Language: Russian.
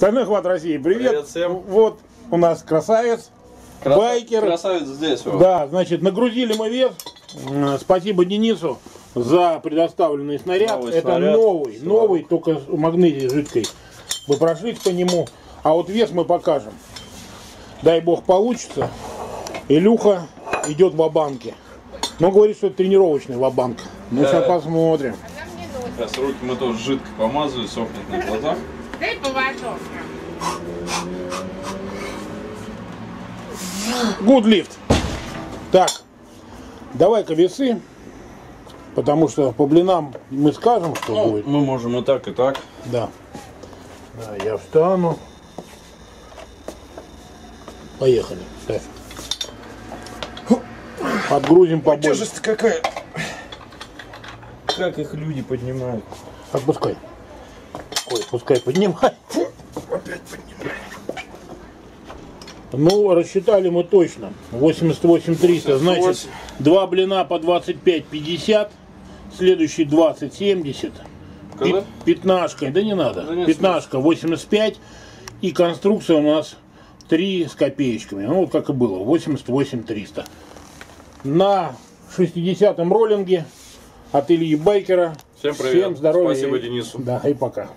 Стальной хват России, привет. Привет всем. Вот у нас красавец, Краса- байкер. Красавец здесь. вот. Да, значит, нагрузили мы вес. Спасибо Денису за предоставленный снаряд. Новый Это снаряд. новый, Всё. новый, только с магнезией жидкой. Вы прошлись по нему. А вот вес мы покажем. Дай бог получится. Илюха идет в банке Но говорит, что это тренировочный ва-банк. Ну, Да. сейчас посмотрим. Сейчас руки мы тоже жидко помазываю, сохнет на глазах. Дай поводок. Good lift. Так, давай-ка весы. Потому что по блинам мы скажем, что Ну, будет. мы можем и так, и так. Да. Да, я встану. Поехали. Ставь. Подгрузим побольше. Тяжесть какая. Как их люди поднимают. Отпускай. Ой, пускай поднимай. Опять поднимают. Ну, рассчитали мы точно. 88 300, значит, 88. два блина по 25 50, следующий 20 70, Когда? пи- пятнашка, да не надо, Да пятнашка 85, и конструкция у нас 3 с копеечками, ну вот как и было, 88 300. На 60-м роллинге от Ильи Байкера. Всем привет. Всем здоровья. Спасибо Денису. Да, и пока.